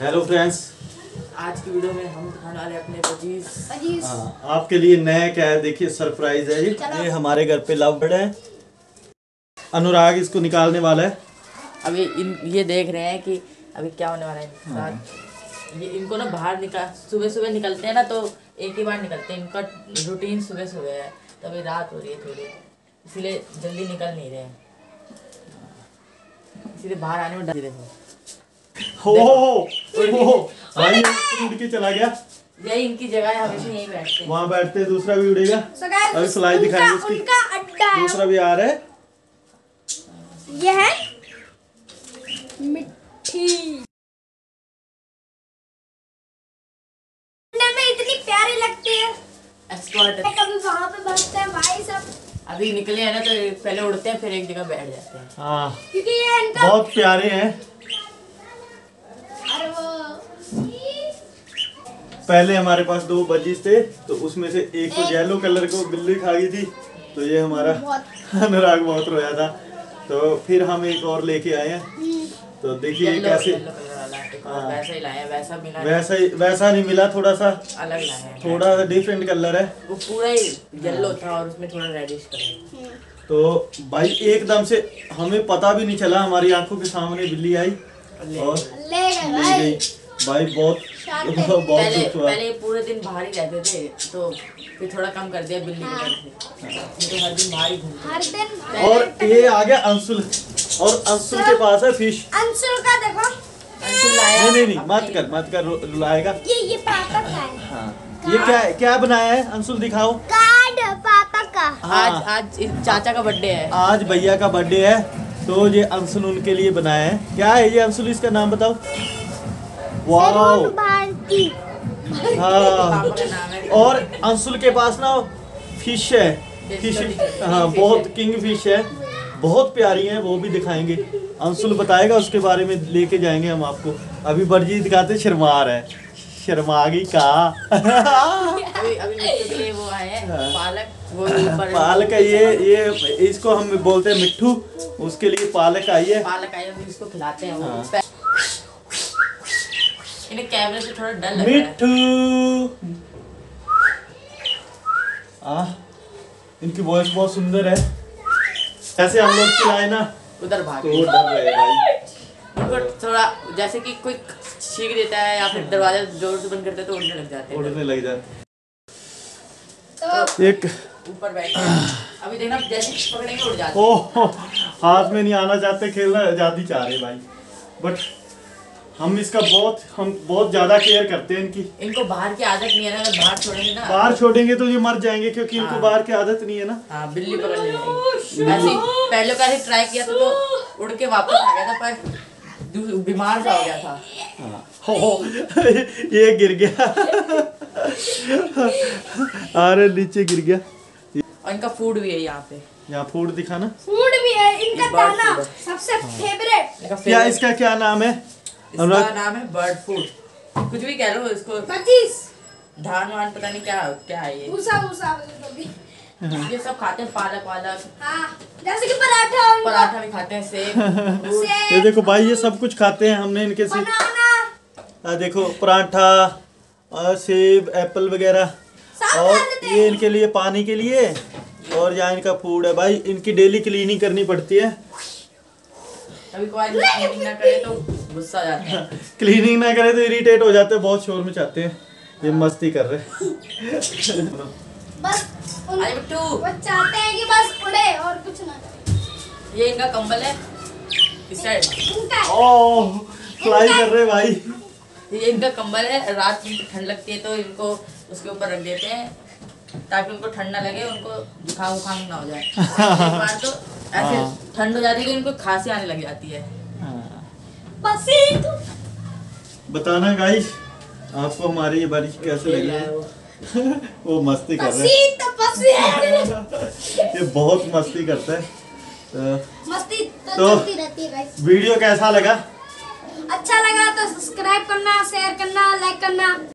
Hello friends आज की video में हम दिखाने वाले अपने अज़ीज़। आपके लिए नया क्या है? देखिए सरप्राइज़ है ये। ये हमारे घर पे लव बर्ड है। अनुराग इसको निकालने वाला है। अभी इन ये देख रहे हैं कि अभी क्या होने वाला है इनके ये इनको ना बाहर निकाल सुबह सुबह निकलते हैं ना तो एक ही बार निकलते हैं। इनका रूटीन सुबह सुबह है। तो अभी रात हो रही है थोड़ी। इसीलिए जल्दी निकल नहीं रहे हैं। इसीलिए बाहर आने में डर देखो हो हो भाई उड़ के चला गया। यही इनकी जगह है हमेशा यहीं बैठते हैं। वहाँ बैठते दूसरा भी उड़ेगा। अभी फ्लाई दिखाएँगे उसकी। दूसरा भी आ रहा है। ये है मिट्टी। में इतनी प्यारी लगती है। कभी वहाँ पे बैठते हैं भाई सब अभी निकले हैं ना तो पहले उड़ते हैं फिर एक जगह बैठ जाते हैं। हाँ। क्योंकि ये इनका बहुत प्यारे हैं अरे वो पहले हमारे पास दो बजीज थे तो उसमें से एक को येलो कलर को बिल्ली खा गई थी तो ये हमारा अनुराग बहुत रोया था। तो फिर हम एक और लेके आए हैं। तो देखिए कैसे हाँ। वैसा ही। लाए हैं वैसा मिला वैसा ही वैसा नहीं मिला थोड़ा सा अलग लाए थोड़ा सा डिफरेंट कलर है। वो पूरा ही येलो था और उसमें थोड़ा रेडिश कलर तो भाई एकदम से हमें पता भी नहीं चला हमारी आँखों के सामने बिल्ली आई और ले गई। भाई बहुत बहुत पहले पहले पूरे दिन बाहर ही रहते थे तो फिर थोड़ा कम कर दिया बिल्ली हाँ। के तो हर दिन बाहर ही घूमते और ये आ गया अंशुल। और अंशुल के पास है फ़िश अंशुल का देखो। अंशुल लाया। नहीं नहीं नहीं मत कर मत कर रुलाएगा। ये ये पापा का है। हाँ। ये क्या क्या बनाया है? अंशुल दिखाओ। कार्ड पापा का। आज हाँ। आज चाचा का बर्थडे है। आज भैया का बर्थडे है तो ये अंशुल उनके लिए बनाया है। क्या है ये अंशुल इसका नाम बताओ। वाओ भारती हाँ। और अंशुल के पास ना फ़िश है। फ़िश हाँ बहुत किंग फ़िश है। बहुत प्यारी है वो भी दिखाएँगे। अंशुल बताएगा उसके बारे में लेके जाएँगे हम आपको। अभी बर्जी दिखाते शर्मा रहा है। शर्मा गई का। अभी अभी मिट्टू के लिए वो आए हैं। हाँ। पालक वो है ये ये इसको हम बोलते हैं मिट्ठू उसके लिए पालक आई है। पालक आए हैं इसको खिलाते हैं। इन्हें कैमरे से थोड़ा डर लग रहा है। आ इनकी वॉइस बहुत सुंदर है। ऐसे हम लोग खिलाए ना उधर भाग। तो डर रहे भाई। उनको थोड़ा जैसे कि कोई छींक देता है या फिर दरवाज़ा ज़ोर से बंद करते हैं तो उड़ने लग जाते हैं। उड़ने लग जाते तो एक ऊपर बैठे हैं। अभी देखना जैसे पकड़ेंगे उड़ जाते हैं। ओ हाथ में नहीं आना चाहते खेलना आज़ादी चाह रहे भाई। बट हम इसका बहुत हम बहुत ज़्यादा केयर करते हैं इनकी। इनको बाहर की आदत नहीं है ना अगर बाहर छोड़ेंगे ना। बाहर छोड़ेंगे तो ये मर जाएँगे क्योंकि इनको हाँ। बाहर की आदत नहीं है ना। हाँ बिल्ली पकड़ ले जाएगी पहले का ऐसे ट्राई किया था तो उड़ के वापस आ गया था पर बीमार सा हो गया था। हो। हो, ये गिर गया। अरे नीचे गिर गया। और इनका फ़ूड भी है यहाँ पे। यहाँ फ़ूड दिखाना। फ़ूड भी है इनका दाना सबसे फेवरेट क्या इसका क्या नाम है? इसका अनुराग? नाम है बर्ड फ़ूड। कुछ भी कह लो इसको पच्चीस। धान वान पता नहीं क्या क्या है ये। भूसा भूसा कभी ये सब खाते हैं पालक वालक हाँ जैसे कि पराठा पराठा भी खाते हैं सेब ये देखो भाई ये सब कुछ खाते हैं हमने इनके से। आ, देखो पराठा सेब एप्पल वगैरह। और ये इनके लिए पानी के लिए। और यहाँ इनका फ़ूड है भाई इनकी डेली क्लीनिंग करनी पड़ती है। कभी कभार क्लीनिंग ना करे तो गुस्सा जाते हैं। क्लीनिंग ना करे तो इरिटेट हो जाते हैं बहुत शोर में चाहते हैं। ये मस्ती कर रहे बस उन- चाहते हैं कि बस उड़े और कुछ ना करे। ये इनका कंबल है। इस साइड ओह फ्लाई कर रहे भाई। ये इनका कंबल है। रात में ठंड लगती है तो इनको उसके ऊपर रख देते हैं ताकि उनको ठंड ना लगे उनको जुकाम उखाम ना हो जाए। एक बार तो ऐसे हाँ। ठंड हो जाती है तो इनको खांसी आने लग जाती है। बताना गाइस आपको हमारी ये बारिश कैसे लग? है वो। मस्ती कर रहे हैं। ये बहुत मस्ती करता है। तो मस्ती तो, तो- चलती रहती है गाइस वीडियो कैसा लगा? अच्छा लगा तो सब्सक्राइब करना शेयर करना लाइक करना।